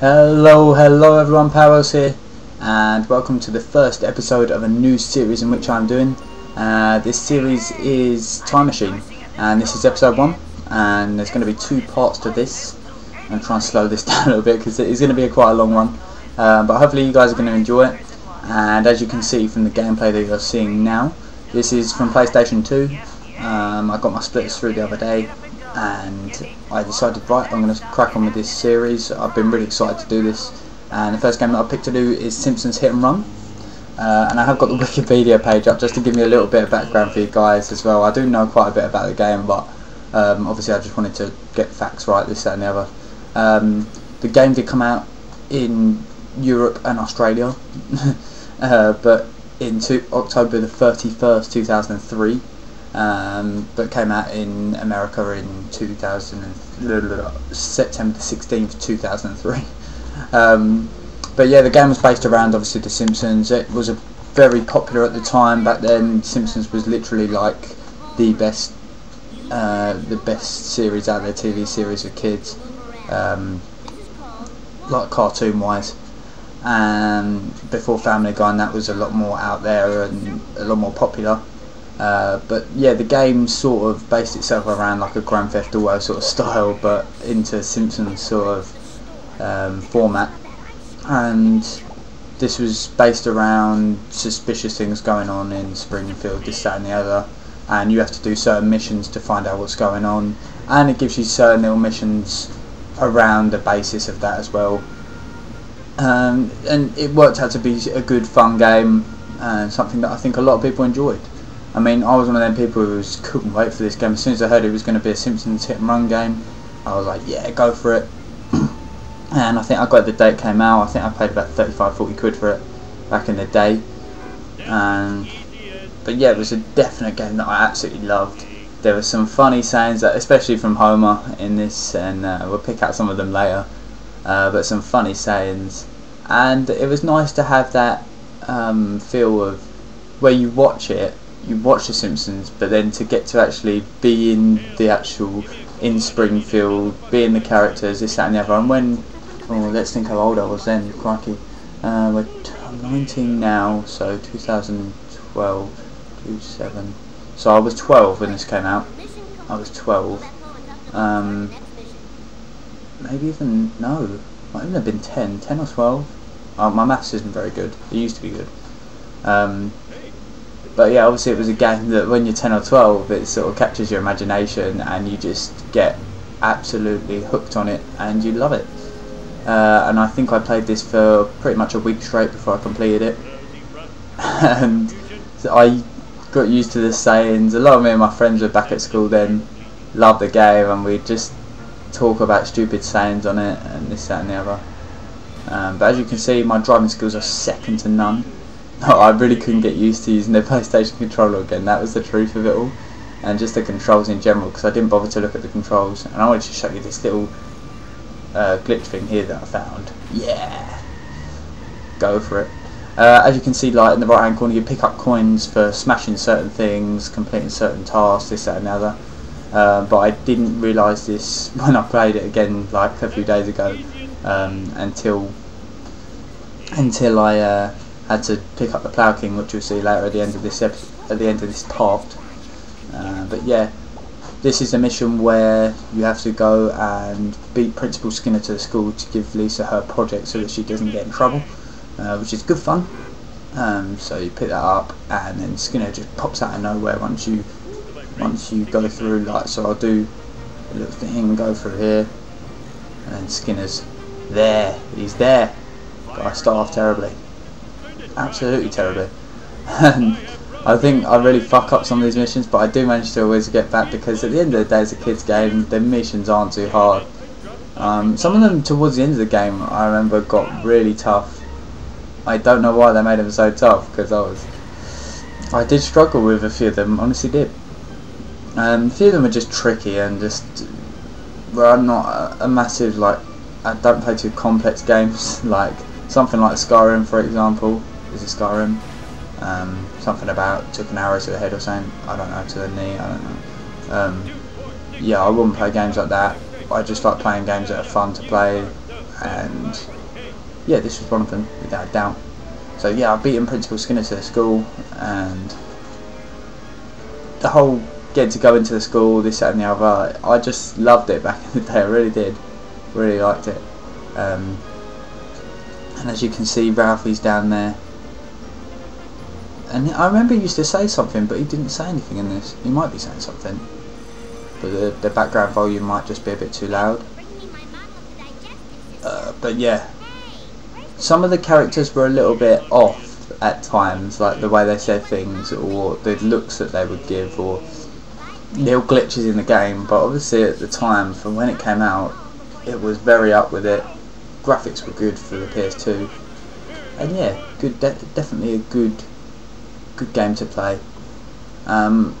Hello, hello everyone, Powellz here, and welcome to the first episode of a new series in which I'm doing. Uh, this series is Time Machine, and this is episode one, and there's going to be two parts to this. I'm to try and slow this down a little bit because it is going to be a quite a long one, uh, but hopefully you guys are going to enjoy it. And as you can see from the gameplay that you're seeing now, this is from PlayStation 2. Um, I got my splitters through the other day, and I decided right I'm going to crack on with this series. I've been really excited to do this. And the first game that I picked to do is Simpsons Hit and Run. Uh, and I have got the Wikipedia page up just to give me a little bit of background for you guys as well. I do know quite a bit about the game but um, obviously I just wanted to get facts right this that and the other. Um, the game did come out in Europe and Australia. Uh, but in October the 31st 2003 um, but came out in America in 2000 September 16th 2003 um, but yeah the game was based around obviously The Simpsons. It was a very popular at the time. Back then Simpsons was literally like the best uh, the best series out there TV series for kids um, like cartoon wise and before Family Guy and that was a lot more out there and a lot more popular uh, but yeah, the game sort of based itself around like a Grand Theft Auto sort of style, but into Simpsons sort of um, format. And this was based around suspicious things going on in Springfield, this, that, and the other. And you have to do certain missions to find out what's going on, and it gives you certain little missions around the basis of that as well. Um, and it worked out to be a good, fun game, and something that I think a lot of people enjoyed. I mean, I was one of them people who couldn't wait for this game. As soon as I heard it was going to be a Simpsons hit and run game, I was like, yeah, go for it. and I think I got the it came out. I think I paid about 35, 40 quid for it back in the day. And but yeah, it was a definite game that I absolutely loved. There were some funny sayings, that, especially from Homer in this, and uh, we'll pick out some of them later. Uh, but some funny sayings, and it was nice to have that um, feel of where you watch it you watch The Simpsons, but then to get to actually be in the actual in Springfield, being the characters, this, that, and the other. And when, oh, let's think how old I was then, crikey. Uh, we're t- 19 now, so 2012, 27. So I was 12 when this came out. I was 12. Um, maybe even, no, might even have been 10, 10 or 12. Oh, my maths isn't very good. It used to be good. Um, but yeah, obviously it was a game that when you're 10 or 12, it sort of captures your imagination and you just get absolutely hooked on it and you love it. Uh, and I think I played this for pretty much a week straight before I completed it. and so I got used to the sayings. A lot of me and my friends were back at school then, loved the game, and we'd just talk about stupid sayings on it and this, that, and the other. Um, but as you can see, my driving skills are second to none. I really couldn't get used to using the PlayStation controller again. That was the truth of it all, and just the controls in general. Because I didn't bother to look at the controls, and I wanted to show you this little uh, glitch thing here that I found. Yeah, go for it. Uh, as you can see, like in the right hand corner, you pick up coins for smashing certain things, completing certain tasks, this, that, and the other. Uh, but I didn't realise this when I played it again, like a few days ago, um, until until I uh, had to pick up the Plough King, which you'll see later at the end of this episode, at the end of this part. Uh, but yeah, this is a mission where you have to go and beat Principal Skinner to the school to give Lisa her project so that she doesn't get in trouble, uh, which is good fun. Um, so you pick that up, and then Skinner just pops out of nowhere once you once you go through. Like so, I'll do a little thing, and go through here, and Skinner's there. He's there. But I start off terribly absolutely terribly. And I think I really fuck up some of these missions, but I do manage to always get back because at the end of the day, it's a kid's game. The missions aren't too hard. Um, some of them towards the end of the game, I remember, got really tough. I don't know why they made them so tough because I was, I did struggle with a few of them. Honestly, did. Um, a few of them are just tricky and just. Well, I'm not a, a massive like. I don't play too complex games like something like Skyrim, for example is it Skyrim? Um, something about took an arrow to the head or something. I don't know to the knee. I don't know. Um, yeah, I wouldn't play games like that. I just like playing games that are fun to play. and yeah, this was one of them without a doubt. So yeah, I've beaten Principal Skinner to the school, and the whole getting to go into the school, this that and the other, I just loved it back in the day. I really did, really liked it. Um, and as you can see, Ralphie's down there. And I remember he used to say something, but he didn't say anything in this. He might be saying something, but the, the background volume might just be a bit too loud. Uh, but yeah, some of the characters were a little bit off at times, like the way they said things or the looks that they would give or little glitches in the game. But obviously at the time, from when it came out, it was very up with it. Graphics were good for the PS2, and yeah, good, de definitely a good, good game to play. Um,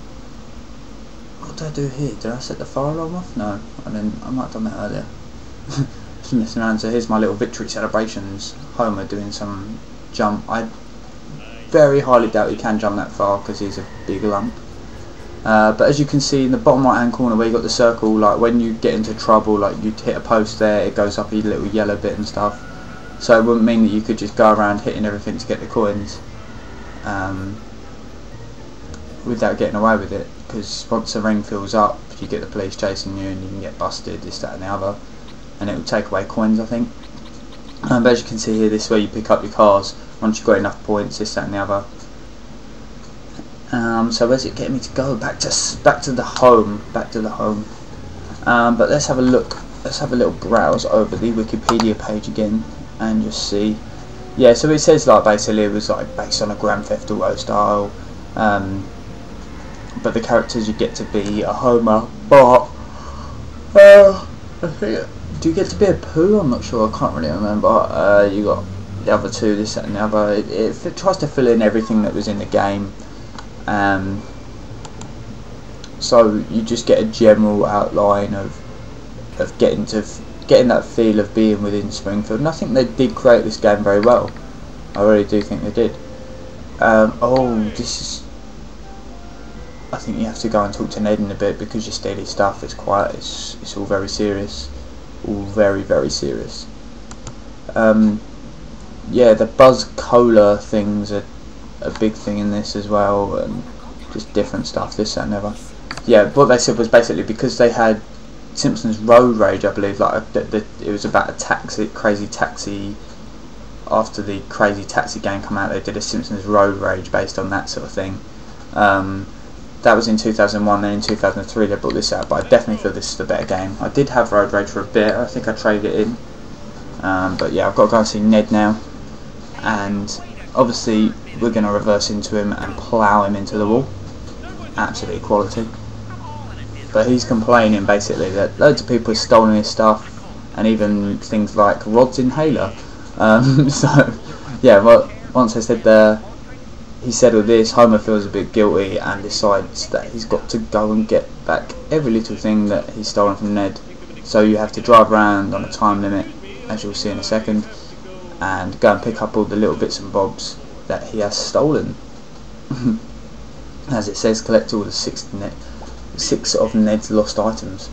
what did I do here? Did I set the fire alarm off? No, I didn't. I might have done that earlier. Just messing around. So here's my little victory celebrations. Homer doing some jump. I very highly doubt he can jump that far because he's a big lump. Uh, but as you can see in the bottom right hand corner where you got the circle, like when you get into trouble, like you hit a post there, it goes up a little yellow bit and stuff. So it wouldn't mean that you could just go around hitting everything to get the coins um, without getting away with it. Because once the ring fills up, you get the police chasing you and you can get busted, this, that and the other. And it will take away coins, I think. Um, but as you can see here, this is where you pick up your cars once you've got enough points, this, that and the other. Um, so where's it getting me to go? Back to back to the home. Back to the home. Um, but let's have a look. Let's have a little browse over the Wikipedia page again and just see. Yeah, so it says like basically it was like based on a Grand Theft Auto style. Um, but the characters you get to be a Homer, Bart. Uh, I think do you get to be Apu? I'm not sure. I can't really remember. Uh, you got the other two, this and the other. It, it, it, tries to fill in everything that was in the game. Um, so you just get a general outline of of getting to getting that feel of being within Springfield. And I think they did create this game very well. I really do think they did. Um, oh, this is. I think you have to go and talk to Ned in a bit because you're stealing stuff. It's quite. It's it's all very serious all very very serious. Um, yeah, the Buzz Cola things are a big thing in this as well, and just different stuff. This and never. Yeah, what they said was basically because they had Simpsons Road Rage, I believe, like it was about a taxi, crazy taxi. After the Crazy Taxi game come out, they did a Simpsons Road Rage based on that sort of thing. Um, that was in 2001 then in 2003 they brought this out but I definitely feel this is the better game I did have Road Rage for a bit I think I traded it in um, but yeah I've got to go and see Ned now and obviously we're going to reverse into him and plough him into the wall absolute quality but he's complaining basically that loads of people have stolen his stuff and even things like Rod's inhaler um, so yeah well once I said there he said with this, Homer feels a bit guilty and decides that he's got to go and get back every little thing that he's stolen from Ned. So you have to drive around on a time limit, as you'll see in a second, and go and pick up all the little bits and bobs that he has stolen. as it says, collect all the six, Ned, six of Ned's lost items.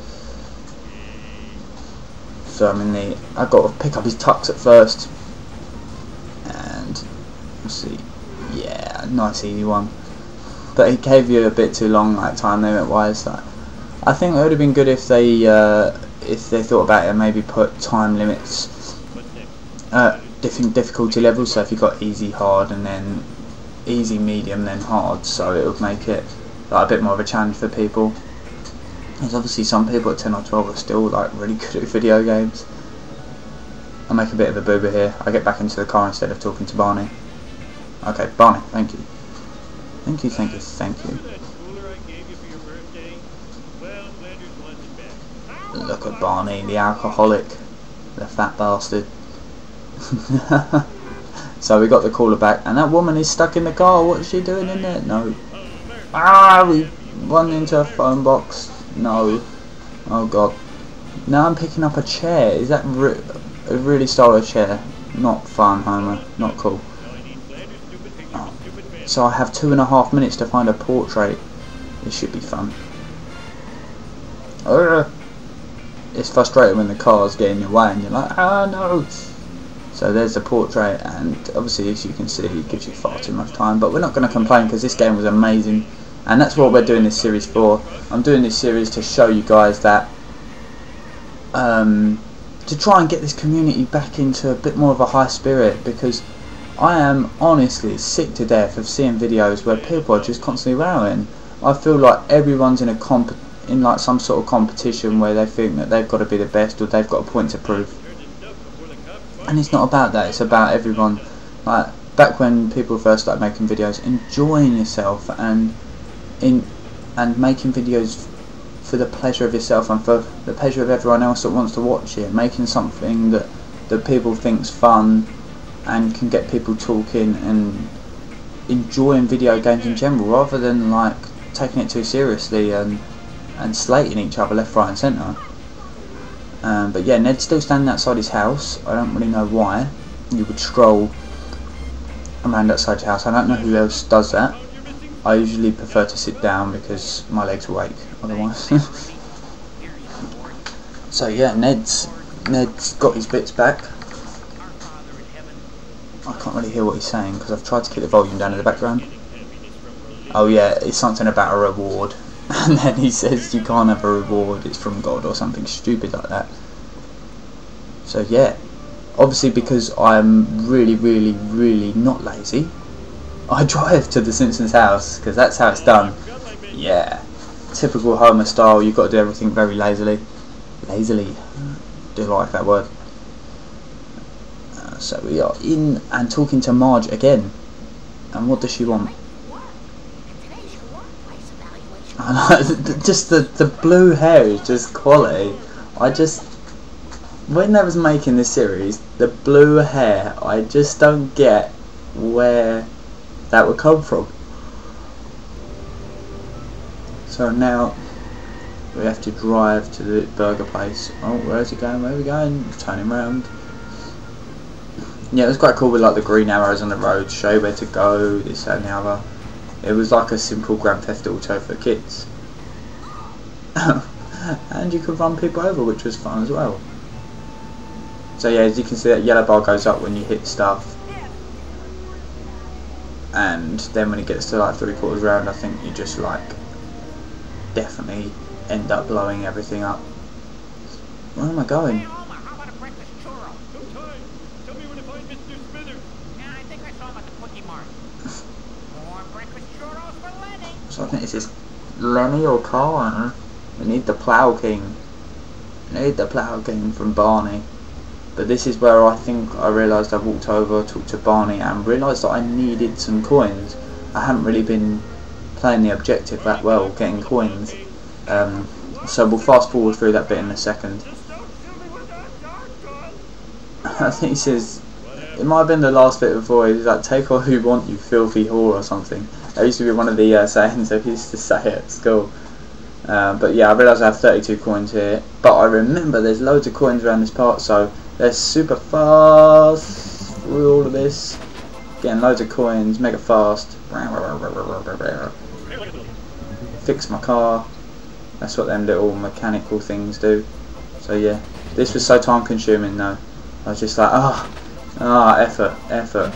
So I mean, the I got to pick up his tux at first, and let's see Yeah, nice easy one. But he gave you a bit too long, like time limit wise. Like, I think it would have been good if they uh, if they thought about it and maybe put time limits at different difficulty levels. So if you got easy, hard, and then easy, medium, then hard, so it would make it like a bit more of a challenge for people. There's obviously some people at 10 or 12 are still like really good at video games. I make a bit of a boober here. I get back into the car instead of talking to Barney. Okay, Barney, thank you. Thank you, thank you, thank you. Look at Barney, the alcoholic, the fat bastard. so we got the caller back, and that woman is stuck in the car. What is she doing in there? No. Ah, we run into a phone box. No. Oh god. Now I'm picking up a chair. Is that re a really stylish chair? Not fun, Homer. Not cool. So I have two and a half minutes to find a portrait. This should be fun. Uh, it's frustrating when the cars get in your way and you're like, ah no. So there's the portrait, and obviously, as you can see, it gives you far too much time. But we're not going to complain because this game was amazing, and that's what we're doing this series for. I'm doing this series to show you guys that, um, to try and get this community back into a bit more of a high spirit because I am honestly sick to death of seeing videos where people are just constantly rowing. I feel like everyone's in a comp in like some sort of competition where they think that they've got to be the best or they've got a point to prove. And it's not about that, it's about everyone like back when people first started making videos, enjoying yourself and in and making videos for the pleasure of yourself and for the pleasure of everyone else that wants to watch it, making something that that people think's fun and can get people talking and enjoying video games in general rather than like taking it too seriously and and slating each other left, right and centre. Um, but yeah, Ned's still standing outside his house. I don't really know why. You would stroll around outside your house. I don't know who else does that. I usually prefer to sit down because my legs will ache otherwise. so yeah, Ned's Ned's got his bits back. I can't really hear what he's saying because I've tried to keep the volume down in the background. Oh yeah, it's something about a reward. And then he says you can't have a reward, it's from God or something stupid like that. So yeah, obviously because I'm really, really, really not lazy, I drive to the Simpsons house because that's how it's done. Yeah, typical Homer style, you've got to do everything very lazily. Lazily, do like that word. So we are in and talking to Marge again. And what does she want? just the, the blue hair is just quality. I just when I was making this series, the blue hair, I just don't get where that would come from. So now we have to drive to the burger place. Oh, where's he going? Where are we going? Turn him around. Yeah, it was quite cool with like the green arrows on the road, show where to go, this and the other. It was like a simple Grand Theft Auto for kids. and you could run people over, which was fun as well. So yeah, as you can see that yellow bar goes up when you hit stuff. And then when it gets to like three quarters round, I think you just like definitely end up blowing everything up. Where am I going? So I think this is Lenny or Carl. We need the Plough King. We need the Plough King from Barney. But this is where I think I realised I walked over, talked to Barney and realised that I needed some coins. I hadn't really been playing the objective that well, getting coins. Um, so we'll fast forward through that bit in a second. I think he says, it might have been the last bit before, he's like, take all who want you filthy whore or something. That used to be one of the uh, sayings I used to say at school. Um, but yeah, I realise I have 32 coins here. But I remember there's loads of coins around this part, so let's super fast through all of this. Getting loads of coins, mega fast. Fix my car. That's what them little mechanical things do. So yeah, this was so time consuming though. I was just like, ah, oh, ah, oh, effort, effort.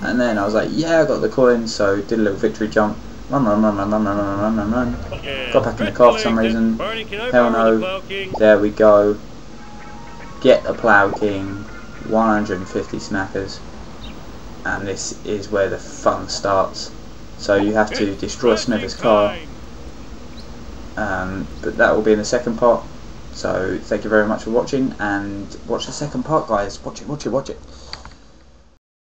And then I was like, yeah, I got the coins, so did a little victory jump. Run, run, run, run, run, run, run, run, run, run. Got back in the car for some reason. Hell no. There we go. Get the Plough King. 150 smackers. And this is where the fun starts. So you have to destroy Smithers' car. Um, but that will be in the second part. So thank you very much for watching and watch the second part guys. Watch it, watch it, watch it.